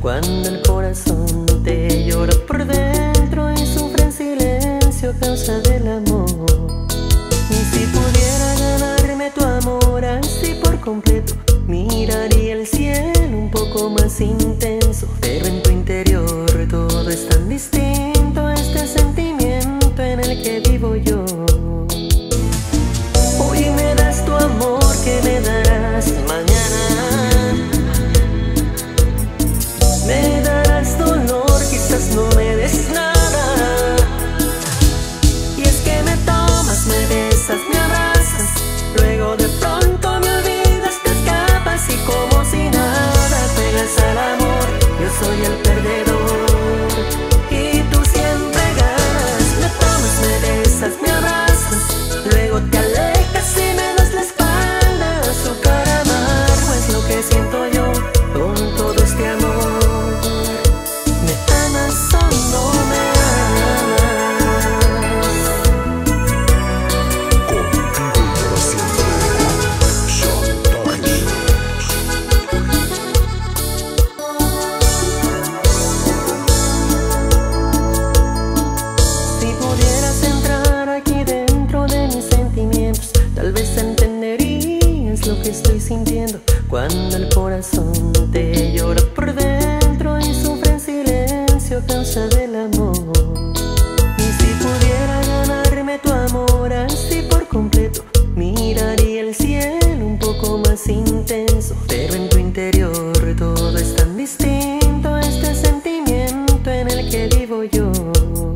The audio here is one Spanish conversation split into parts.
Cuando el corazón te llora por dentro y sufre en silencio a causa del amor. y si pudiera ganarme tu amor así por completo, miraría el cielo un poco más intenso. siento yo. poco más intenso, pero en tu interior todo es tan distinto, este sentimiento en el que vivo yo.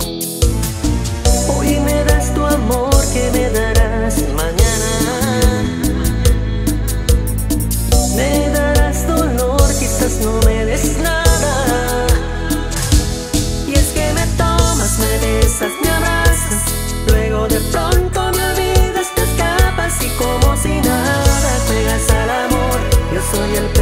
soy el